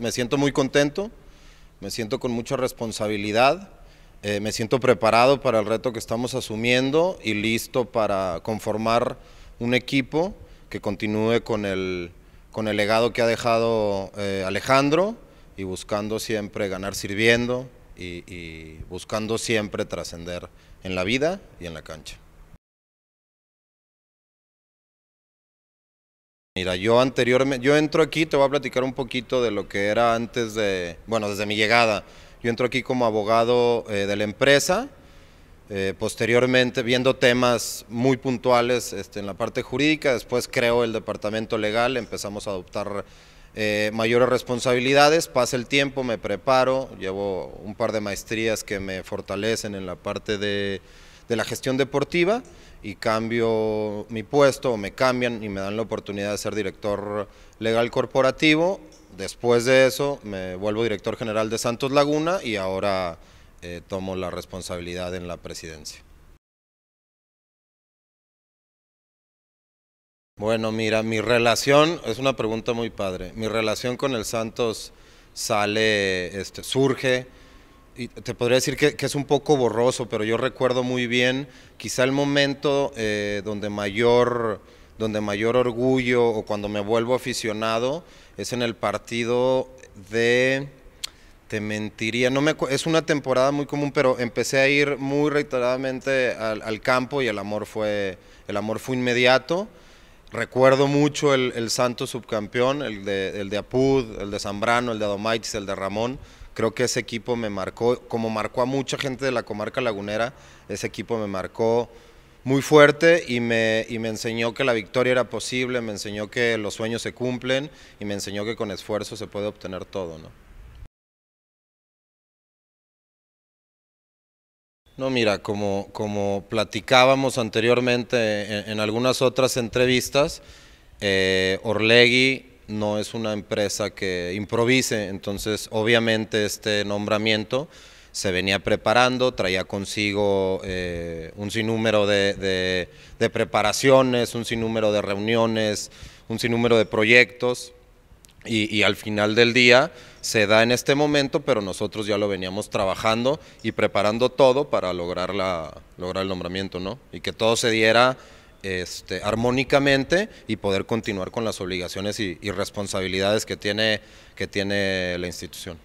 Me siento muy contento, me siento con mucha responsabilidad, eh, me siento preparado para el reto que estamos asumiendo y listo para conformar un equipo que continúe con el, con el legado que ha dejado eh, Alejandro y buscando siempre ganar sirviendo y, y buscando siempre trascender en la vida y en la cancha. Mira, yo anteriormente, yo entro aquí, te voy a platicar un poquito de lo que era antes de, bueno, desde mi llegada. Yo entro aquí como abogado eh, de la empresa, eh, posteriormente viendo temas muy puntuales este, en la parte jurídica, después creo el departamento legal, empezamos a adoptar eh, mayores responsabilidades, pasa el tiempo, me preparo, llevo un par de maestrías que me fortalecen en la parte de, de la gestión deportiva y cambio mi puesto me cambian y me dan la oportunidad de ser director legal corporativo. Después de eso me vuelvo director general de Santos Laguna y ahora eh, tomo la responsabilidad en la presidencia. Bueno, mira, mi relación, es una pregunta muy padre, mi relación con el Santos sale, este, surge te podría decir que, es un poco borroso, pero yo recuerdo muy bien quizá el momento eh, donde, mayor, donde mayor orgullo o cuando me vuelvo aficionado es en el partido de... Te mentiría, no me, es una temporada muy común, pero empecé a ir muy reiteradamente al, campo y el amor fue, el amor fue inmediato. Recuerdo mucho el, Santos subcampeón, el de, el de Apud, el de Zambrano, el de Adomaitis, el de Ramón Creo que ese equipo me marcó, como marcó a mucha gente de la comarca lagunera, ese equipo me marcó muy fuerte y me, y me enseñó que la victoria era posible, me enseñó que los sueños se cumplen y me enseñó que con esfuerzo se puede obtener todo. ¿no? No, mira, como, como platicábamos anteriormente en, algunas otras entrevistas, eh, Orlegui no es una empresa que improvise, entonces obviamente este nombramiento se venía preparando, traía consigo eh, un sinnúmero de, de, preparaciones, un sinnúmero de reuniones, un sinnúmero de proyectos y, y, al final del día se da en este momento, pero nosotros ya lo veníamos trabajando y preparando todo para lograr, la, lograr el nombramiento, ¿no? Y que todo se diera este, armónicamente y poder continuar con las obligaciones y, responsabilidades que tiene, que tiene la institución.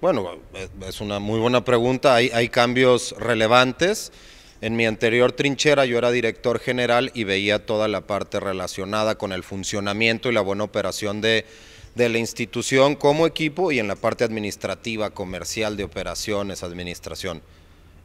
Bueno, es una muy buena pregunta. Hay, cambios relevantes. En mi anterior trinchera yo era director general y veía toda la parte relacionada con el funcionamiento y la buena operación de la institución como equipo y en la parte administrativa, comercial, de operaciones, administración.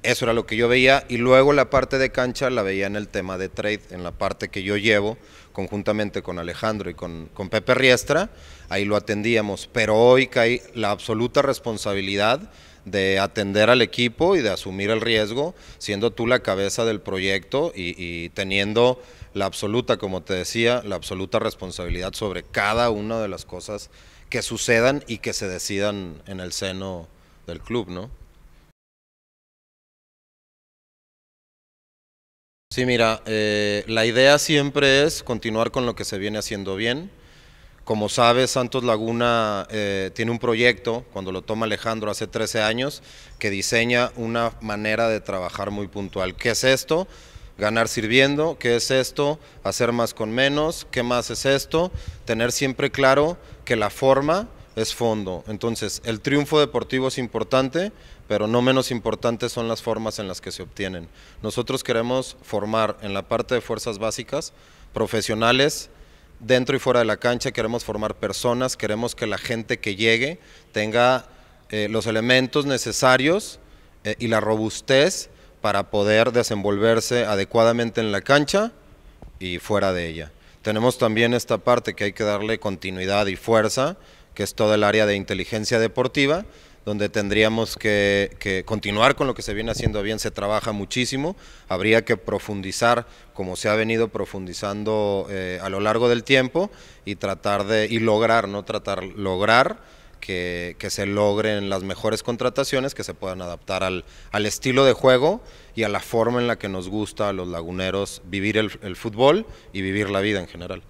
Eso era lo que yo veía y luego la parte de cancha la veía en el tema de trade, en la parte que yo llevo conjuntamente con Alejandro y con, con Pepe Riestra, ahí lo atendíamos, pero hoy cae la absoluta responsabilidad de atender al equipo y de asumir el riesgo, siendo tú la cabeza del proyecto y, y teniendo la absoluta, como te decía, la absoluta responsabilidad sobre cada una de las cosas que sucedan y que se decidan en el seno del club, ¿no? Sí, mira, eh, la idea siempre es continuar con lo que se viene haciendo bien. Como sabes, Santos Laguna eh, tiene un proyecto, cuando lo toma Alejandro hace 13 años, que diseña una manera de trabajar muy puntual. ¿Qué es esto? Ganar sirviendo. ¿Qué es esto? Hacer más con menos. ¿Qué más es esto? Tener siempre claro que la forma es fondo. Entonces, el triunfo deportivo es importante, pero no menos importantes son las formas en las que se obtienen. Nosotros queremos formar en la parte de fuerzas básicas profesionales dentro y fuera de la cancha, queremos formar personas, queremos que la gente que llegue tenga eh, los elementos necesarios eh, y la robustez para poder desenvolverse adecuadamente en la cancha y fuera de ella. Tenemos también esta parte que hay que darle continuidad y fuerza, que es todo el área de inteligencia deportiva, donde tendríamos que, continuar con lo que se viene haciendo bien, se trabaja muchísimo, habría que profundizar como se ha venido profundizando eh, a lo largo del tiempo y tratar de, y lograr, no tratar, lograr que, se logren las mejores contrataciones que se puedan adaptar al, al, estilo de juego y a la forma en la que nos gusta a los laguneros vivir el fútbol y vivir la vida en general.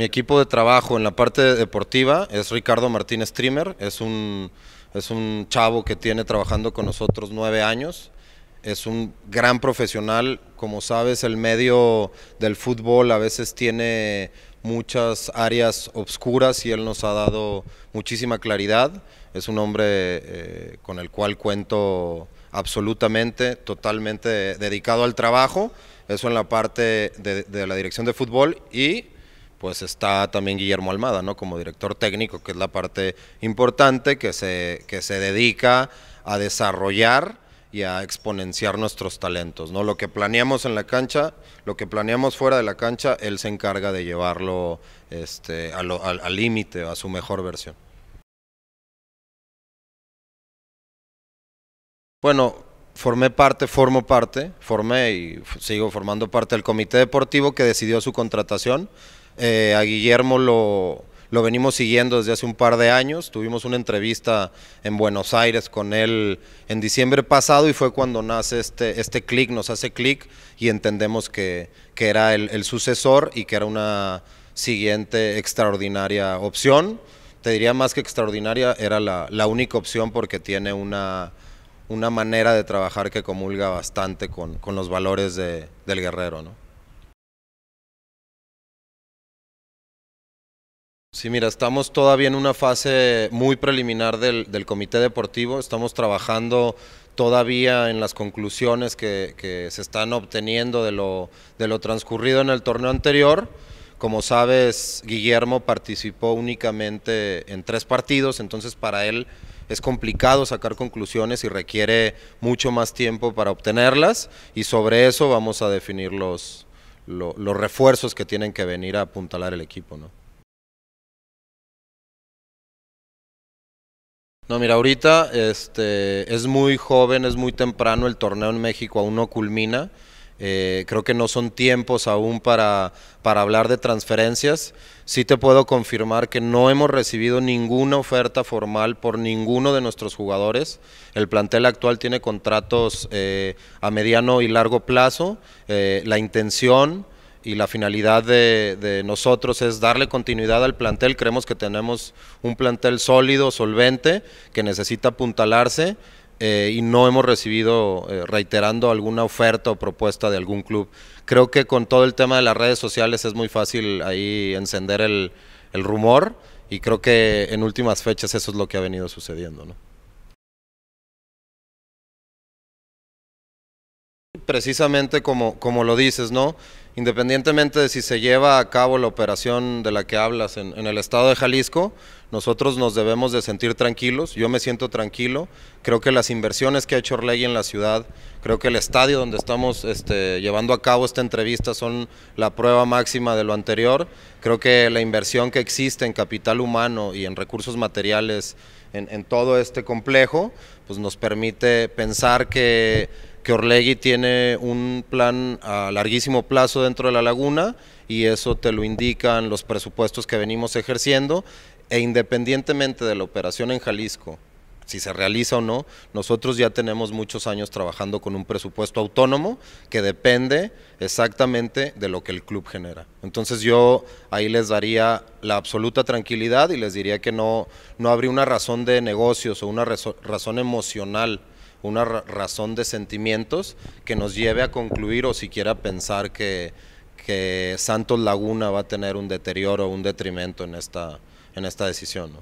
Mi equipo de trabajo en la parte deportiva es Ricardo Martínez Trimmer, es un, es un chavo que tiene trabajando con nosotros nueve años, es un gran profesional, como sabes el medio del fútbol a veces tiene muchas áreas obscuras y él nos ha dado muchísima claridad, es un hombre eh, con el cual cuento absolutamente, totalmente dedicado al trabajo, eso en la parte de, de la dirección de fútbol y pues está también Guillermo Almada, ¿no? Como director técnico, que es la parte importante que se, que se dedica a desarrollar y a exponenciar nuestros talentos, ¿no? Lo que planeamos en la cancha, lo que planeamos fuera de la cancha, él se encarga de llevarlo este, al límite, a su mejor versión. Bueno, formé parte, formo parte, formé y sigo formando parte del comité deportivo que decidió su contratación. Eh, a Guillermo lo, lo venimos siguiendo desde hace un par de años. Tuvimos una entrevista en Buenos Aires con él en diciembre pasado y fue cuando nace este, este clic, nos hace clic y entendemos que, que era el, el, sucesor y que era una siguiente extraordinaria opción. Te diría más que extraordinaria, era la, la única opción porque tiene una, una, manera de trabajar que comulga bastante con, con los valores de, del guerrero. ¿no? Sí, mira, estamos todavía en una fase muy preliminar del, comité deportivo, estamos trabajando todavía en las conclusiones que, se están obteniendo de lo, transcurrido en el torneo anterior. Como sabes, Guillermo participó únicamente en tres partidos, entonces para él es complicado sacar conclusiones y requiere mucho más tiempo para obtenerlas y sobre eso vamos a definir los, lo, los refuerzos que tienen que venir a apuntalar el equipo. ¿no? No, mira, ahorita este, es muy joven, es muy temprano, el torneo en México aún no culmina. Eh, creo que no son tiempos aún para, para hablar de transferencias. Sí te puedo confirmar que no hemos recibido ninguna oferta formal por ninguno de nuestros jugadores. El plantel actual tiene contratos eh, a mediano y largo plazo. Eh, la intención y la finalidad de, de, nosotros es darle continuidad al plantel. Creemos que tenemos un plantel sólido, solvente, que necesita apuntalarse eh, y no hemos recibido, eh, reiterando, alguna oferta o propuesta de algún club. Creo que con todo el tema de las redes sociales es muy fácil ahí encender el, el rumor y creo que en últimas fechas eso es lo que ha venido sucediendo. ¿no? Precisamente como, como lo dices, ¿no? Independientemente de si se lleva a cabo la operación de la que hablas en, el estado de Jalisco, nosotros nos debemos de sentir tranquilos, yo me siento tranquilo, creo que las inversiones que ha hecho Orlegui en la ciudad, creo que el estadio donde estamos este, llevando a cabo esta entrevista son la prueba máxima de lo anterior, creo que la inversión que existe en capital humano y en recursos materiales en, en todo este complejo, pues nos permite pensar que que Orlegui tiene un plan a larguísimo plazo dentro de la laguna y eso te lo indican los presupuestos que venimos ejerciendo e independientemente de la operación en Jalisco, si se realiza o no, nosotros ya tenemos muchos años trabajando con un presupuesto autónomo que depende exactamente de lo que el club genera. Entonces yo ahí les daría la absoluta tranquilidad y les diría que no, no habría una razón de negocios o una razón emocional una razón de sentimientos que nos lleve a concluir o siquiera pensar que, que Santos Laguna va a tener un deterioro o un detrimento en esta, en esta decisión.